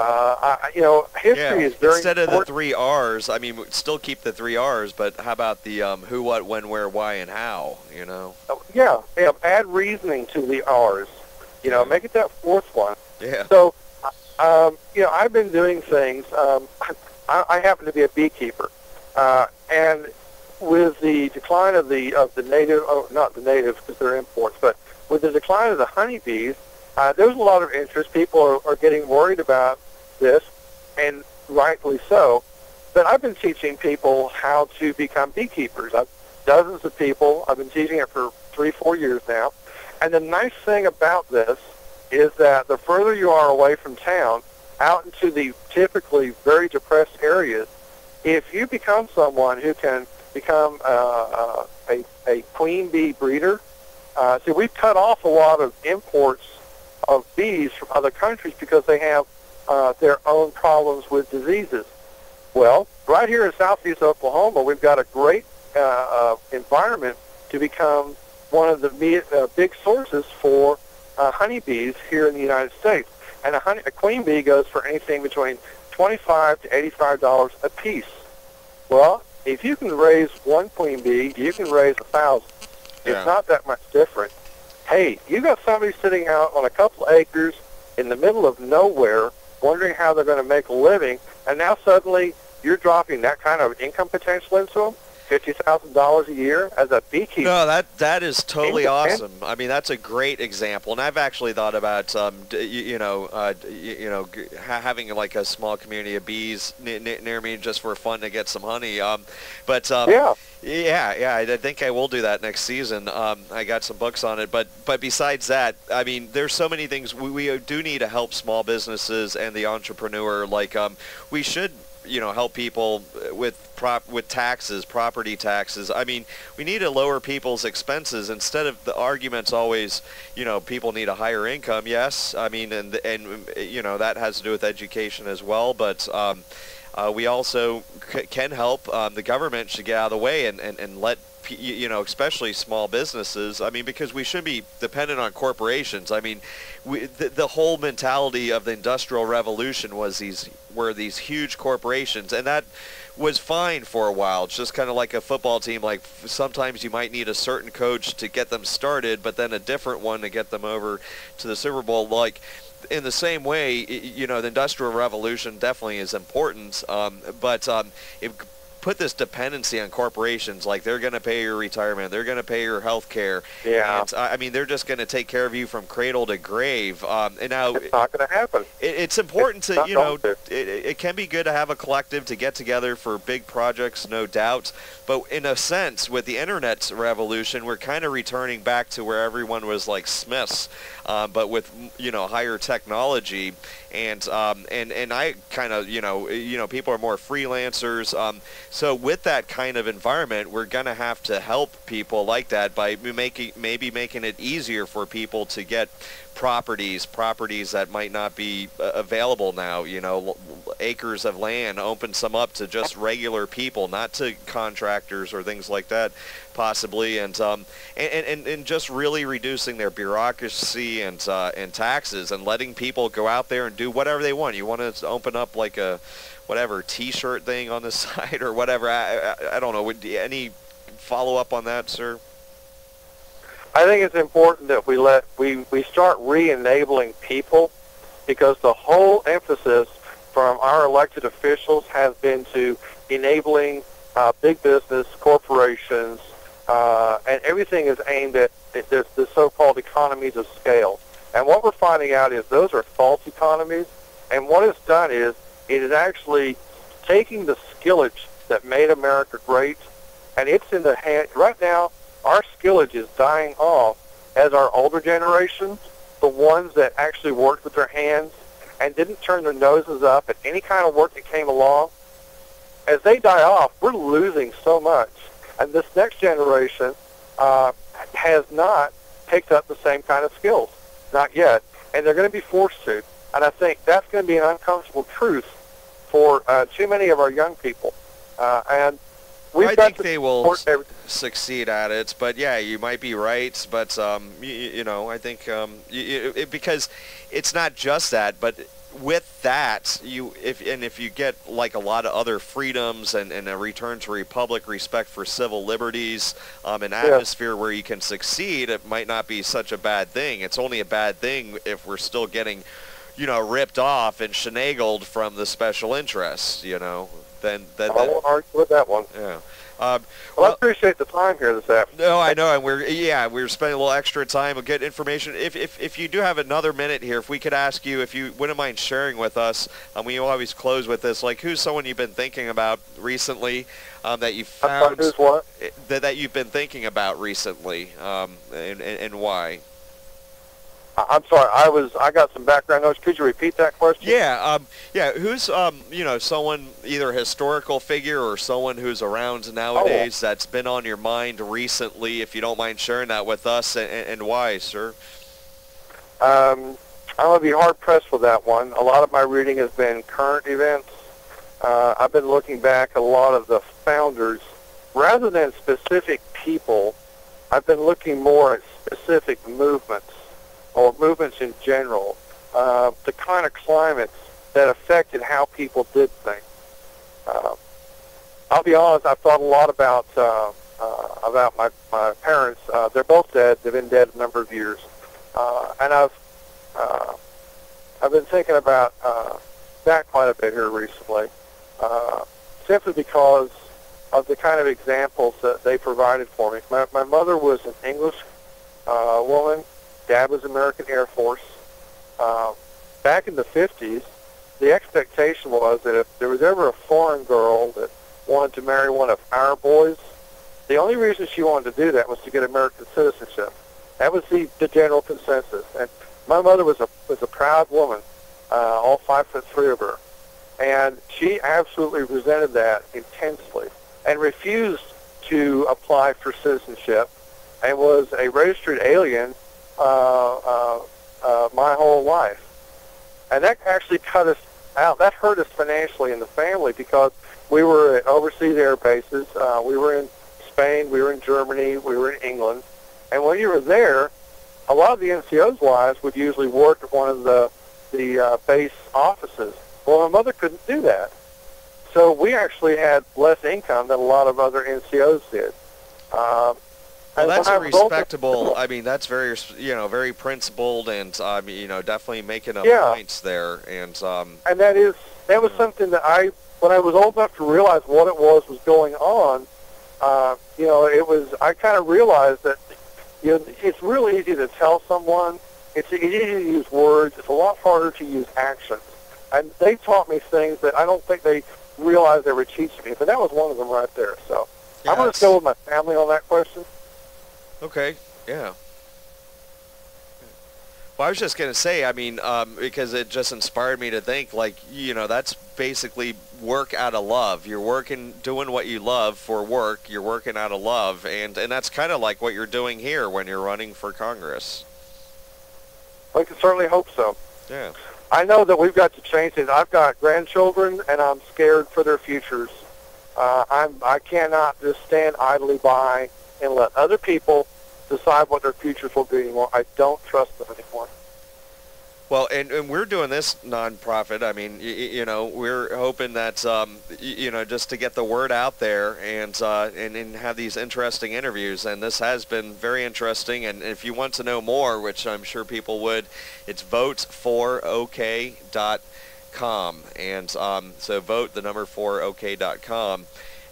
Uh, I, you know, history Yeah, is very instead of the three R's, I mean, still keep the three R's, but how about the um, who, what, when, where, why, and how, you know? yeah, yeah, add reasoning to the R's. You know, make it that fourth one. Yeah. So, um, you know, I've been doing things. Um, I, I happen to be a beekeeper, uh, and with the decline of the of the native, oh, not the native because they're imports, but with the decline of the honeybees, uh, there's a lot of interest. People are, are getting worried about this, and rightfully so. But I've been teaching people how to become beekeepers. I've dozens of people. I've been teaching it for three, four years now. And the nice thing about this is that the further you are away from town, out into the typically very depressed areas, if you become someone who can become uh, uh, a, a queen bee breeder, uh, see, we've cut off a lot of imports of bees from other countries because they have uh, their own problems with diseases. Well, right here in southeast Oklahoma, we've got a great uh, uh, environment to become one of the me- uh, big sources for uh, honeybees here in the United States. And a, honey, a queen bee goes for anything between 25 to 85 dollars a piece. Well, if you can raise one queen bee, you can raise a thousand. Yeah. It's not that much different. Hey, you got somebody sitting out on a couple acres in the middle of nowhere, wondering how they're going to make a living, and now suddenly you're dropping that kind of income potential into them, fifty thousand dollars a year as a beekeeper. No, that that is totally awesome. I mean, that's a great example, and I've actually thought about, um, d- you, you know, uh, d- you, you know, g- having like a small community of bees n- n- near me just for fun to get some honey. Um, but um, Yeah. Yeah, yeah, I think I will do that next season. Um, I got some books on it, but but besides that, I mean, there's so many things we, we do need to help small businesses and the entrepreneur. Like, um, we should, you know, help people with prop with taxes, property taxes. I mean, we need to lower people's expenses instead of the arguments always, you know, people need a higher income. Yes, I mean, and and you know that has to do with education as well, but. Um, uh, we also can help. Um, the government should get out of the way and, and, and let you know, especially small businesses. I mean, because we should be dependent on corporations. I mean, we, the, the whole mentality of the industrial revolution was these were these huge corporations, and that was fine for a while. It's just kind of like a football team. Like sometimes you might need a certain coach to get them started, but then a different one to get them over to the Super Bowl. Like in the same way, you know, the industrial revolution definitely is important, um, but um, if put this dependency on corporations, like they're going to pay your retirement, they're going to pay your health care. Yeah. And, I I mean, they're just going to take care of you from cradle to grave. Um, and now It's not going to happen. it, it's important It's to you know it, it can be good to have a collective to get together for big projects no doubt but in a sense with the internet revolution we're kind of returning back to where everyone was like smiths um, but with you know higher technology and um, and and I kind of you know you know people are more freelancers um, so with that kind of environment we're gonna have to help people like that by making maybe making it easier for people to get properties, properties that might not be uh, available now, you know, acres of land, open some up to just regular people, not to contractors or things like that, possibly, and um, and, and, and just really reducing their bureaucracy and uh, and taxes and letting people go out there and do whatever they want. You want to open up like a whatever T-shirt thing on the side or whatever. I, I, I don't know. Would any follow up on that, sir? I think it's important that we let we, we start re-enabling people because the whole emphasis from our elected officials has been to enabling uh, big business, corporations, uh, and everything is aimed at the, the so-called economies of scale. And what we're finding out is those are false economies. And what it's done is it is actually taking the skillage that made America great, and it's in the hand right now our skillage is dying off as our older generation, the ones that actually worked with their hands and didn't turn their noses up at any kind of work that came along, as they die off, we're losing so much. And this next generation uh, has not picked up the same kind of skills, not yet. And they're going to be forced to. And I think that's going to be an uncomfortable truth for uh, too many of our young people. Uh, and we've I got think they will everything. succeed at it. But yeah, you might be right. But um, you, you know, I think um, you, it, because it's not just that, but with that, you if and if you get like a lot of other freedoms and, and a return to republic, respect for civil liberties, um, an atmosphere where you can succeed, it might not be such a bad thing. It's only a bad thing if we're still getting, you know, ripped off and shenagled from the special interests. You know, then then, I won't argue with that one. yeah. Um, Well, I appreciate the time here this afternoon. no, I know, and we're yeah, we're spending a little extra time to get information. If, if if you do have another minute here, if we could ask you, if you wouldn't mind sharing with us, um, we always close with this. Like, who's someone you've been thinking about recently um, that you found who's what? that, that you've been thinking about recently, um, and, and and why? I'm sorry, I was I got some background noise. Could you repeat that question? Yeah, um, yeah. Who's um, you know someone either historical figure or someone who's around nowadays oh. that's been on your mind recently? If you don't mind sharing that with us, and, and why, sir? Um, I'm gonna be hard pressed with that one. A lot of my reading has been current events. Uh, I've been looking back a lot of the founders, rather than specific people. I've been looking more at specific movements or movements in general, uh, the kind of climates that affected how people did things. Uh, I'll be honest, I've thought a lot about uh, uh, about my, my parents. Uh, they're both dead. They've been dead a number of years. Uh, and I've uh, I've been thinking about uh, that quite a bit here recently, uh, simply because of the kind of examples that they provided for me. My, my mother was an English uh, woman Dad was American Air Force. Uh, back in the 50s, the expectation was that if there was ever a foreign girl that wanted to marry one of our boys, the only reason she wanted to do that was to get American citizenship. That was the, the general consensus. And my mother was a was a proud woman, uh, all five foot three of her, and she absolutely resented that intensely and refused to apply for citizenship, and was a registered alien uh, uh, uh, my whole life. And that actually cut us out. That hurt us financially in the family because we were at overseas air bases. Uh, we were in Spain. We were in Germany. We were in England. And when you were there, a lot of the NCOs' wives would usually work at one of the the uh, base offices. Well, my mother couldn't do that. So we actually had less income than a lot of other NCOs did. Uh, well, that's a respectable. I mean, that's very, you know, very principled, and I um, you know, definitely making a yeah. points there. And um, and that is that was something that I, when I was old enough to realize what it was was going on, uh, you know, it was. I kind of realized that, you know, it's really easy to tell someone. It's easy to use words. It's a lot harder to use actions. And they taught me things that I don't think they realized they were teaching me. But that was one of them right there. So yeah, I'm going to go with my family on that question. Okay, yeah. Well, I was just going to say, I mean, um, because it just inspired me to think, like, you know, that's basically work out of love. You're working, doing what you love for work. You're working out of love. And, and that's kind of like what you're doing here when you're running for Congress. I can certainly hope so. Yeah. I know that we've got to change it. I've got grandchildren, and I'm scared for their futures. Uh, I'm, I cannot just stand idly by and let other people decide what their futures will be anymore. I don't trust them anymore. Well, and, and we're doing this nonprofit. I mean, you, you know, we're hoping that um, you know just to get the word out there and, uh, and and have these interesting interviews. And this has been very interesting. And if you want to know more, which I'm sure people would, it's vote4ok.com. And um, so vote the number 4ok.com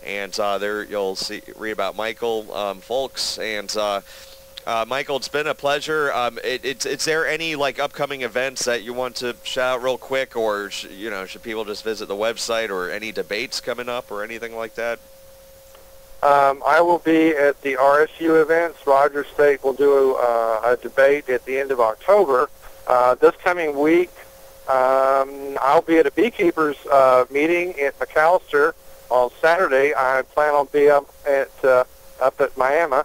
and uh, there you'll see read about Michael um, Fulks and. Uh, uh, Michael, it's been a pleasure. Um, it, it's, is there any like upcoming events that you want to shout out real quick, or sh- you know, should people just visit the website, or any debates coming up, or anything like that? Um, I will be at the RSU events. Rogers State will do uh, a debate at the end of October. Uh, this coming week, um, I'll be at a beekeepers uh, meeting at McAlester on Saturday, I plan on being up at uh, up at Miami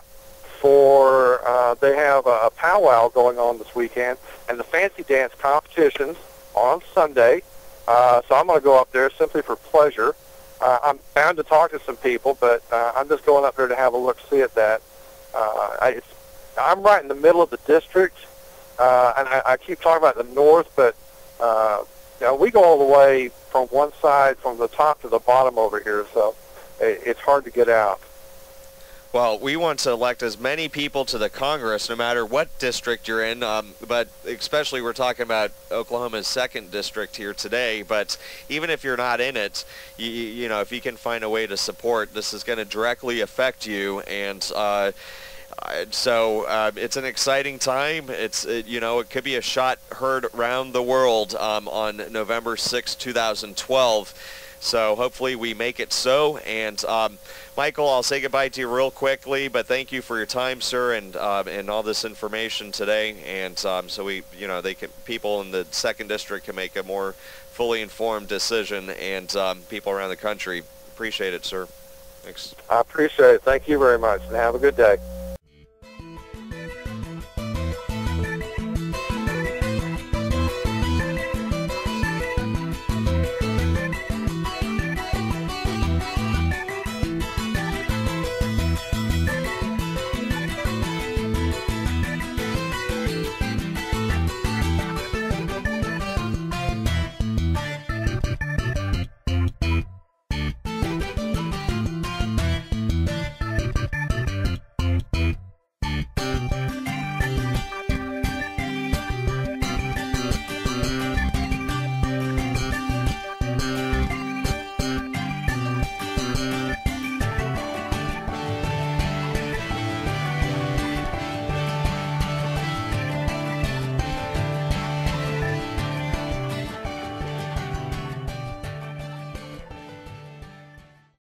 for uh, they have a, a powwow going on this weekend and the fancy dance competitions on Sunday. Uh, so I'm going to go up there simply for pleasure. Uh, I'm bound to talk to some people, but uh, I'm just going up there to have a look see at that. Uh, I, it's, I'm right in the middle of the district, uh, and I, I keep talking about the north, but uh, know, we go all the way from one side, from the top to the bottom over here, so it's hard to get out. Well, we want to elect as many people to the Congress, no matter what district you're in. Um, but especially, we're talking about Oklahoma's second district here today. But even if you're not in it, you, you know, if you can find a way to support, this is going to directly affect you. And uh, so uh, it's an exciting time. It's it, you know it could be a shot heard around the world um, on November 6, 2012. So hopefully we make it so. And um, Michael, I'll say goodbye to you real quickly, but thank you for your time, sir, and uh, and all this information today. And um, so we, you know, they can people in the second district can make a more fully informed decision, and um, people around the country appreciate it, sir. Thanks. I appreciate it. Thank you very much, and have a good day.